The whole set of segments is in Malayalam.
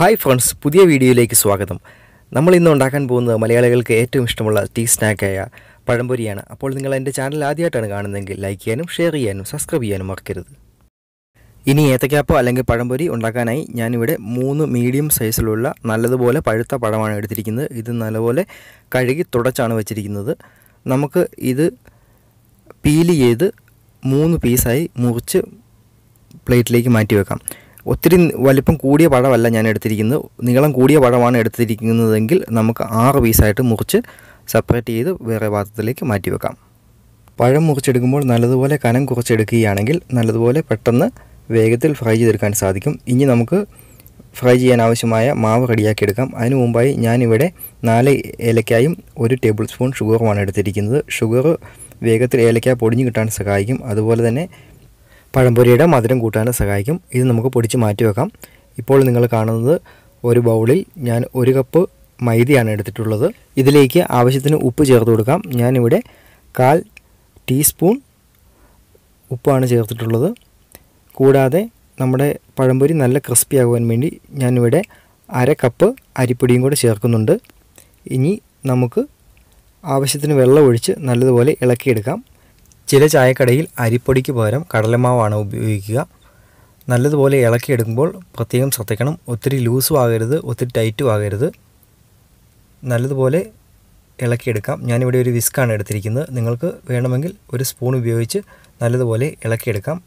ഹായ് ഫ്രണ്ട്സ് പുതിയ വീഡിയോയിലേക്ക് സ്വാഗതം. നമ്മൾ ഇന്ന് ഉണ്ടാക്കാൻ പോകുന്നത് മലയാളികൾക്ക് ഏറ്റവും ഇഷ്ടമുള്ള ടീ സ്നാക്കായ പഴംപൊരിയാണ്. അപ്പോൾ നിങ്ങൾ എന്റെ ചാനൽ ആദ്യമായിട്ടാണ് കാണുന്നതെങ്കിൽ ലൈക്ക് ചെയ്യാനും ഷെയർ ചെയ്യാനും സബ്സ്ക്രൈബ് ചെയ്യാനും മറക്കരുത്. ഇനി ഏത്തക്കാപ്പോ അല്ലെങ്കിൽ പഴംപൊരി ഉണ്ടാക്കാനായി ഞാനിവിടെ മൂന്ന് മീഡിയം സൈസിലുള്ള നല്ലതുപോലെ പഴുത്ത പഴമാണ് എടുത്തിരിക്കുന്നത്. ഇത് നല്ലപോലെ കഴുകി തുടച്ചാണ് വെച്ചിരിക്കുന്നത്. നമുക്ക് ഇത് പീൽ ചെയ്ത് മൂന്ന് പീസായി മുറിച്ച് പ്ലേറ്റിലേക്ക് മാറ്റി വെക്കാം. ഒത്തിരി വലിപ്പം കൂടിയ പഴമല്ല ഞാൻ എടുത്തിരിക്കുന്നത്. നീളം കൂടിയ പഴമാണ് എടുത്തിരിക്കുന്നതെങ്കിൽ നമുക്ക് ആറ് പീസായിട്ട് മുറിച്ച് സെപ്പറേറ്റ് ചെയ്ത് വേറെ പാത്രത്തിലേക്ക് മാറ്റി വെക്കാം. പഴം മുറിച്ചെടുക്കുമ്പോൾ നല്ലതുപോലെ കനം കുറച്ചെടുക്കുകയാണെങ്കിൽ നല്ലതുപോലെ പെട്ടെന്ന് വേഗത്തിൽ ഫ്രൈ ചെയ്തെടുക്കാൻ സാധിക്കും. ഇനി നമുക്ക് ഫ്രൈ ചെയ്യാൻ ആവശ്യമായ മാവ് റെഡിയാക്കി എടുക്കാം അതിനു മുമ്പായി ഞാനിവിടെ നാല് ഏലക്കായും ഒരു ടേബിൾ സ്പൂൺ ഷുഗറുമാണ് എടുത്തിരിക്കുന്നത്. ഷുഗർ വേഗത്തിൽ ഏലക്ക പൊടിഞ്ഞു കിട്ടാൻ സഹായിക്കും. അതുപോലെ തന്നെ പഴംപൊരിയുടെ മധുരം കൂട്ടാനും സഹായിക്കും. ഇത് നമുക്ക് പൊടിച്ച് മാറ്റി വെക്കാം. ഇപ്പോൾ നിങ്ങൾ കാണുന്നത് ഒരു ബൗളിൽ ഞാൻ ഒരു കപ്പ് മൈദയാണ് എടുത്തിട്ടുള്ളത്. ഇതിലേക്ക് ആവശ്യത്തിന് ഉപ്പ് ചേർത്ത് കൊടുക്കാം. ഞാനിവിടെ കാൽ ടീസ്പൂൺ ഉപ്പാണ് ചേർത്തിട്ടുള്ളത്. കൂടാതെ നമ്മുടെ പഴംപൊരി നല്ല ക്രിസ്പി ആകുവാൻ വേണ്ടി ഞാനിവിടെ അര കപ്പ് അരിപ്പൊടിയും കൂടെ ചേർക്കുന്നുണ്ട്. ഇനി നമുക്ക് ആവശ്യത്തിന് വെള്ളം ഒഴിച്ച് നല്ലതുപോലെ ഇളക്കിയെടുക്കാം. ചില ചായക്കടയിൽ അരിപ്പൊടിക്ക് പകരം കടലമാവാണ് ഉപയോഗിക്കുക. നല്ലതുപോലെ ഇളക്കിയെടുക്കുമ്പോൾ പ്രത്യേകം ശ്രദ്ധിക്കണം. ഒത്തിരി ലൂസും ആകരുത് ഒത്തിരി ടൈറ്റും ആകരുത്. നല്ലതുപോലെ ഇളക്കിയെടുക്കാം. ഞാനിവിടെ ഒരു വിസ്ക്കാണ് എടുത്തിരിക്കുന്നത്. നിങ്ങൾക്ക് വേണമെങ്കിൽ ഒരു സ്പൂൺ ഉപയോഗിച്ച് നല്ലതുപോലെ ഇളക്കിയെടുക്കാം.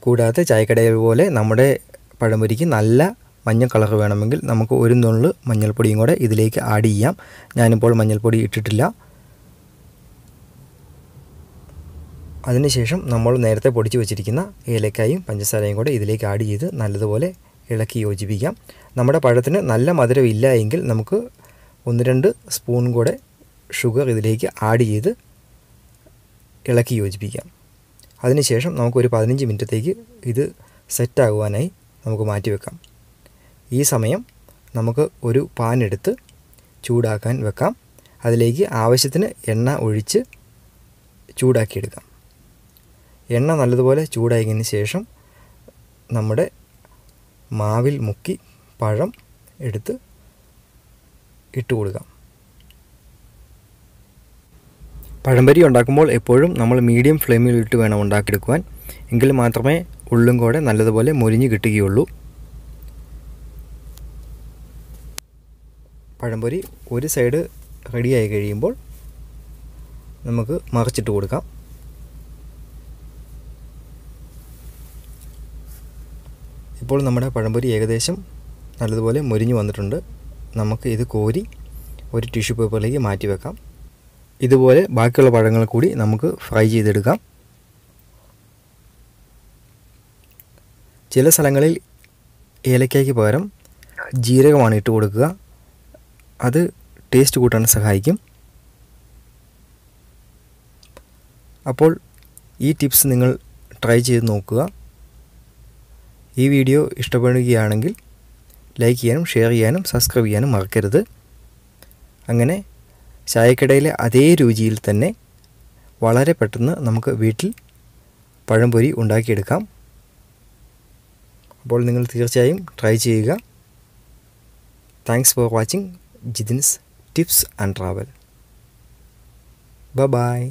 കൂടാതെ ചായക്കടയിൽ പോലെ നമ്മുടെ പഴംപൊരിക്ക് നല്ല മഞ്ഞ കളർ വേണമെങ്കിൽ നമുക്ക് ഒരു നുള്ളു മഞ്ഞൾപ്പൊടിയും കൂടെ ഇതിലേക്ക് ആഡ് ചെയ്യാം. ഞാനിപ്പോൾ മഞ്ഞൾപ്പൊടി ഇട്ടിട്ടില്ല. അതിനുശേഷം നമ്മൾ നേരത്തെ പൊടിച്ച് വെച്ചിരിക്കുന്ന ഏലക്കായും പഞ്ചസാരയും കൂടെ ഇതിലേക്ക് ആഡ് ചെയ്ത് നല്ലതുപോലെ ഇളക്കി യോജിപ്പിക്കാം. നമ്മുടെ പഴത്തിന് നല്ല മധുരം ഇല്ല എങ്കിൽ നമുക്ക് ഒന്ന് രണ്ട് സ്പൂൺ കൂടെ ഷുഗർ ഇതിലേക്ക് ആഡ് ചെയ്ത് ഇളക്കി യോജിപ്പിക്കാം. അതിനുശേഷം നമുക്കൊരു പതിനഞ്ച് മിനിറ്റത്തേക്ക് ഇത് സെറ്റാകുവാനായി നമുക്ക് മാറ്റി വെക്കാം. ഈ സമയം നമുക്ക് ഒരു പാൻ എടുത്ത് ചൂടാക്കാൻ വെക്കാം. അതിലേക്ക് ആവശ്യത്തിന് എണ്ണ ഒഴിച്ച് ചൂടാക്കിയെടുക്കാം. എണ്ണ നല്ലതുപോലെ ചൂടായതിന് ശേഷം നമ്മുടെ മാവിൽ മുക്കി പഴം എടുത്ത് ഇട്ട് കൊടുക്കാം. പഴംപരി ഉണ്ടാക്കുമ്പോൾ എപ്പോഴും നമ്മൾ മീഡിയം ഫ്ലെയിമിൽ ഇട്ട് വേണം ഉണ്ടാക്കിയെടുക്കുവാൻ. എങ്കിൽ മാത്രമേ ഉള്ളും കൂടെ നല്ലതുപോലെ മൊരിഞ്ഞ് കിട്ടുകയുള്ളൂ. പഴംപൊരി ഒരു സൈഡ് റെഡിയായി കഴിയുമ്പോൾ നമുക്ക് മറിച്ചിട്ട് കൊടുക്കാം. ഇപ്പോൾ നമ്മുടെ പഴംപൊരി ഏകദേശം നല്ലതുപോലെ മുരിഞ്ഞു വന്നിട്ടുണ്ട്. നമുക്ക് ഇത് കോരി ഒരു ടിഷ്യൂ പേപ്പറിലേക്ക് മാറ്റി വെക്കാം. ഇതുപോലെ ബാക്കിയുള്ള പഴങ്ങൾ കൂടി നമുക്ക് ഫ്രൈ ചെയ്തെടുക്കാം. ചില സ്ഥലങ്ങളിൽ ഏലക്കായ്ക്ക് പകരം ജീരകമാണ് ഇട്ട് കൊടുക്കുക. അത് ടേസ്റ്റ് കൂട്ടാൻ സഹായിക്കും. അപ്പോൾ ഈ ടിപ്സ് നിങ്ങൾ ട്രൈ ചെയ്ത് നോക്കുക. ഈ വീഡിയോ ഇഷ്ടപ്പെടുകയാണെങ്കിൽ ലൈക്ക് ചെയ്യാനും ഷെയർ ചെയ്യാനും സബ്സ്ക്രൈബ് ചെയ്യാനും മറക്കരുത്. അങ്ങനെ ചായക്കടയിലെ അതേ രുചിയിൽ തന്നെ വളരെ പെട്ടെന്ന് നമുക്ക് വീട്ടിൽ പഴംപൊരി ഉണ്ടാക്കിയെടുക്കാം. അപ്പോൾ നിങ്ങൾ തീർച്ചയായും ട്രൈ ചെയ്യുക. Thanks for watching Jithin's tips and travel ബ ബായ്